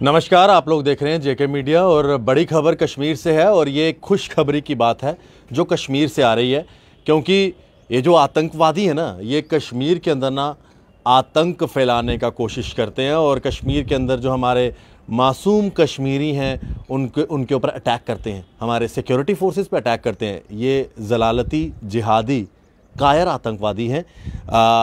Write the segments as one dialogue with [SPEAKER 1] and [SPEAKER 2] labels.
[SPEAKER 1] नमस्कार, आप लोग देख रहे हैं जेके मीडिया और बड़ी खबर कश्मीर से है और ये खुशखबरी की बात है जो कश्मीर से आ रही है, क्योंकि ये जो आतंकवादी है ना, ये कश्मीर के अंदर ना आतंक फैलाने का कोशिश करते हैं और कश्मीर के अंदर जो हमारे मासूम कश्मीरी हैं, उनके उनके ऊपर अटैक करते हैं, हमारे सिक्योरिटी फोर्सेस पे अटैक करते हैं। ये जलालती जिहादी कायर आतंकवादी हैं।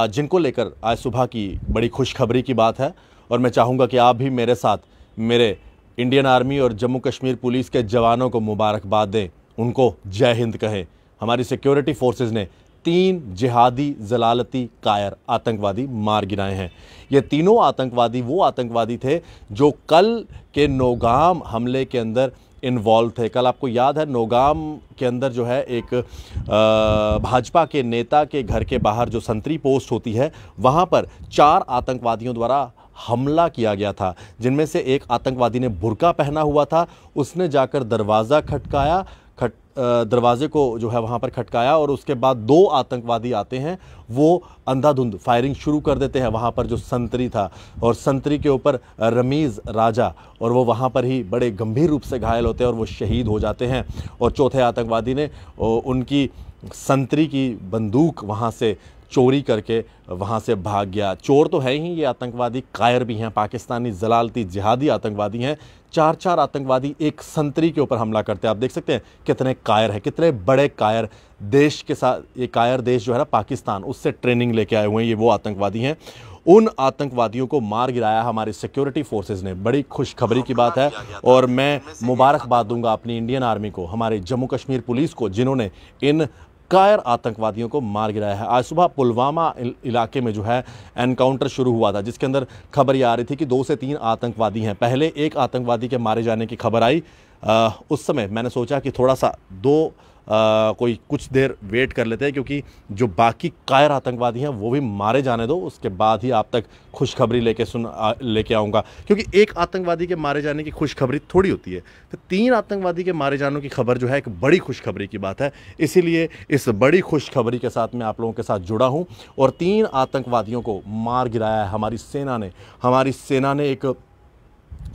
[SPEAKER 1] जिनको लेकर आज सुबह की बड़ी खुशखबरी की बात है और मैं चाहूँगा कि आप भी मेरे साथ मेरे इंडियन आर्मी और जम्मू कश्मीर पुलिस के जवानों को मुबारकबाद दें। उनको जय हिंद कहें। हमारी सिक्योरिटी फोर्सेस ने तीन जिहादी जलालती, कायर आतंकवादी मार गिराए हैं। ये तीनों आतंकवादी, वो आतंकवादी थे जो कल के नौगाम हमले के अंदर इन्वॉल्व थे। कल आपको याद है, नौगाम के अंदर जो है एक भाजपा के नेता के घर के बाहर जो संतरी पोस्ट होती है, वहाँ पर चार आतंकवादियों द्वारा हमला किया गया था, जिनमें से एक आतंकवादी ने बुरका पहना हुआ था। उसने जाकर दरवाज़ा खटकाया, खट दरवाजे को जो है वहाँ पर खटकाया और उसके बाद दो आतंकवादी आते हैं, वो अंधाधुंध फायरिंग शुरू कर देते हैं वहाँ पर जो संतरी था। और संतरी के ऊपर रमीज़ राजा और वो वहाँ पर ही बड़े गंभीर रूप से घायल होते हैं और वो शहीद हो जाते हैं। और चौथे आतंकवादी ने उनकी संतरी की बंदूक वहाँ से चोरी करके वहाँ से भाग गया। चोर तो है ही, ये आतंकवादी कायर भी हैं, पाकिस्तानी जलालती जिहादी आतंकवादी हैं। चार चार आतंकवादी एक संतरी के ऊपर हमला करते हैं। आप देख सकते हैं कितने कायर हैं, कितने बड़े कायर। देश के साथ ये कायर देश जो है ना, पाकिस्तान, उससे ट्रेनिंग लेके आए हुए हैं, ये वो आतंकवादी हैं। उन आतंकवादियों को मार गिराया हमारी सिक्योरिटी फोर्सेज ने। बड़ी खुशखबरी की बात है। और मैं मुबारकबाद दूँगा अपनी इंडियन आर्मी को, हमारे जम्मू कश्मीर पुलिस को, जिन्होंने इन कायर आतंकवादियों को मार गिराया है। आज सुबह पुलवामा इलाके में जो है एनकाउंटर शुरू हुआ था जिसके अंदर खबर ये आ रही थी कि दो से तीन आतंकवादी हैं। पहले एक आतंकवादी के मारे जाने की खबर आई। आ, उस समय मैंने सोचा कि थोड़ा सा दो कोई कुछ देर वेट कर लेते हैं, क्योंकि जो बाकी कायर आतंकवादी हैं, वो भी मारे जाने दो, उसके बाद ही आप तक खुशखबरी लेके सुन लेके आऊँगा। क्योंकि एक आतंकवादी के मारे जाने की खुशखबरी थोड़ी होती है। तो तीन आतंकवादी के मारे जाने की खबर जो है, एक बड़ी खुशखबरी की बात है। इसीलिए इस बड़ी खुशखबरी के साथ मैं आप लोगों के साथ जुड़ा हूँ। और तीन आतंकवादियों को मार गिराया है हमारी सेना ने। हमारी सेना ने एक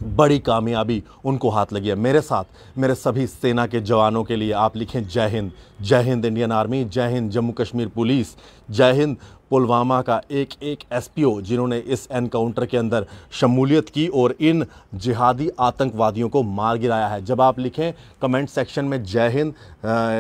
[SPEAKER 1] बड़ी कामयाबी उनको हाथ लगी है। मेरे साथ, मेरे सभी सेना के जवानों के लिए आप लिखें जय हिंद। जय हिंद इंडियन आर्मी, जय हिंद जम्मू कश्मीर पुलिस, जय हिंद पुलवामा का एक एक एसपीओ जिन्होंने इस एनकाउंटर के अंदर शमूलियत की और इन जिहादी आतंकवादियों को मार गिराया है। जब आप लिखें कमेंट सेक्शन में जय हिंद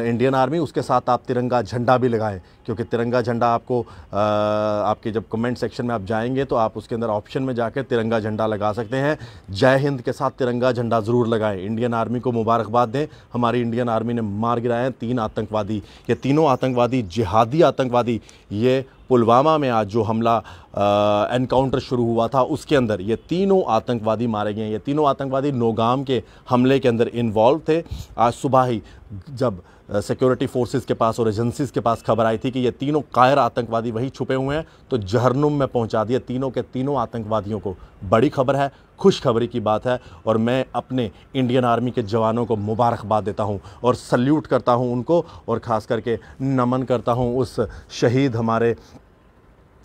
[SPEAKER 1] इंडियन आर्मी उसके साथ आप तिरंगा झंडा भी लगाएँ क्योंकि तिरंगा झंडा आपको आ, आपके जब कमेंट सेक्शन में आप जाएँगे तो आप उसके अंदर ऑप्शन में जाकर तिरंगा झंडा लगा सकते हैं। जय हिंद के साथ तिरंगा झंडा ज़रूर लगाएँ। इंडियन आर्मी को मुबारकबाद दें। हमारी इंडियन आर्मी ने मार गिराए तीन आतंकवादी। ये तीनों आतंकवादी जिहादी आतंकवादी ये पुलवामा में आज जो हमला एनकाउंटर शुरू हुआ था उसके अंदर। ये तीनों आतंकवादी मारे गए ये तीनों आतंकवादी नोगाम के हमले के अंदर इन्वॉल्व थे। आज सुबह ही जब सिक्योरिटी फोर्सेस के पास और एजेंसीज के पास खबर आई थी कि ये तीनों कायर आतंकवादी वहीं छुपे हुए हैं तो जहरनुम में पहुँचा दिया। तीनों के तीनों आतंकवादियों को बड़ी खबर है, खुशखबरी की बात है और मैं अपने इंडियन आर्मी के जवानों को मुबारकबाद देता हूँ और सल्यूट करता हूँ उनको और ख़ास करके नमन करता हूँ उस शहीद हमारे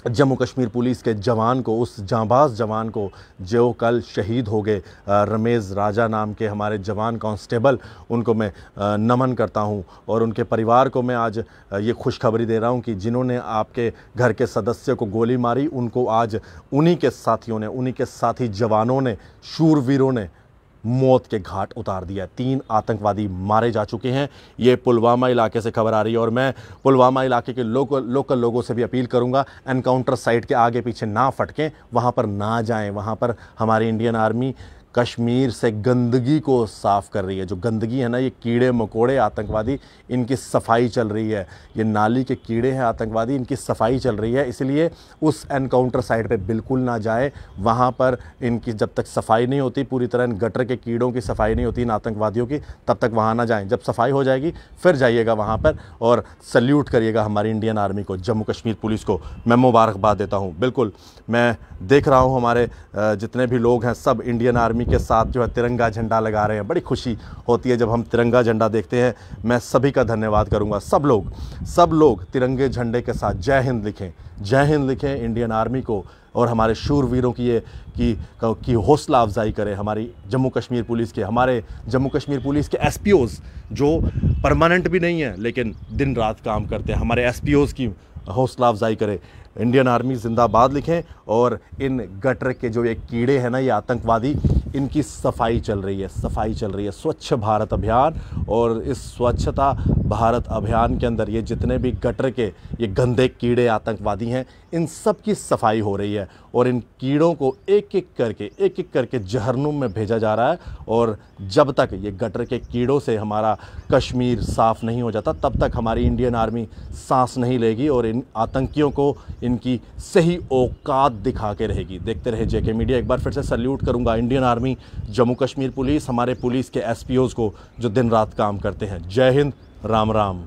[SPEAKER 1] जम्मू कश्मीर पुलिस के जवान को, उस जांबाज जवान को जो कल शहीद हो गए रमेश राजा नाम के हमारे जवान कांस्टेबल, उनको मैं नमन करता हूँ और उनके परिवार को मैं आज ये खुशखबरी दे रहा हूँ कि जिन्होंने आपके घर के सदस्य को गोली मारी, उनको आज उन्हीं के साथियों ने, उन्हीं के साथी जवानों ने, शूरवीरों ने मौत के घाट उतार दिया तीन आतंकवादी मारे जा चुके हैं। ये पुलवामा इलाके से खबर आ रही है और मैं पुलवामा इलाके के लोकल लोकल लोगों से भी अपील करूँगा, एनकाउंटर साइट के आगे पीछे ना फटकें, वहाँ पर ना जाएँ, वहाँ पर हमारी इंडियन आर्मी कश्मीर से गंदगी को साफ़ कर रही है। जो गंदगी है ना, ये कीड़े, मकोड़े, आतंकवादी, इनकी सफ़ाई चल रही है। ये नाली के कीड़े हैं, आतंकवादी, इनकी सफ़ाई चल रही है। इसलिए उस एनकाउंटर साइड पे बिल्कुल ना जाए। वहाँ पर इनकी जब तक सफ़ाई नहीं होती, पूरी तरह इन गटर के कीड़ों की सफ़ाई नहीं होती, इन आतंकवादियों की, तब तक वहाँ ना जाएँ। जब सफ़ाई हो जाएगी, फिर जाइएगा वहाँ पर और सल्यूट करिएगा हमारी इंडियन आर्मी को, जम्मू कश्मीर पुलिस को। मैं मुबारकबाद देता हूँ। बिल्कुल, मैं देख रहा हूँ हमारे जितने भी लोग हैं, सब इंडियन आर्मी आर्मी के साथ जो है तिरंगा झंडा लगा रहे हैं। बड़ी खुशी होती है जब हम तिरंगा झंडा देखते हैं। मैं सभी का धन्यवाद करूँगा। सब लोग सब लोग तिरंगे झंडे के साथ जय हिंद लिखें। जय हिंद लिखें इंडियन आर्मी को और हमारे शूरवीरों की ये, की की हौसला अफजाई करें। हमारी जम्मू कश्मीर पुलिस के, हमारे जम्मू कश्मीर पुलिस के एस जो परमानेंट भी नहीं है, लेकिन दिन रात काम करते हैं। हमारे एस की हौसला अफजाई करें। इंडियन आर्मी जिंदाबाद लिखें और इन गटर के जो ये कीड़े हैं ना, ये आतंकवादी इनकी सफ़ाई चल रही है, सफ़ाई चल रही है। स्वच्छ भारत अभियान और इस स्वच्छता भारत अभियान के अंदर ये जितने भी गटर के, ये गंदे कीड़े, आतंकवादी हैं, इन सब की सफ़ाई हो रही है और इन कीड़ों को एक एक करके एक एक करके जहरनुम में भेजा जा रहा है और जब तक ये गटर के कीड़ों से हमारा कश्मीर साफ़ नहीं हो जाता, तब तक हमारी इंडियन आर्मी सांस नहीं लेगी और इन आतंकियों को इनकी सही औकात दिखा के रहेगी। देखते रहे जेके मीडिया, एक बार फिर से सल्यूट करूँगा Indian army, Jammu Kashmir police, हमारे पुलिस के एसपीओ को जो दिन रात काम करते हैं। जय हिंद, राम राम।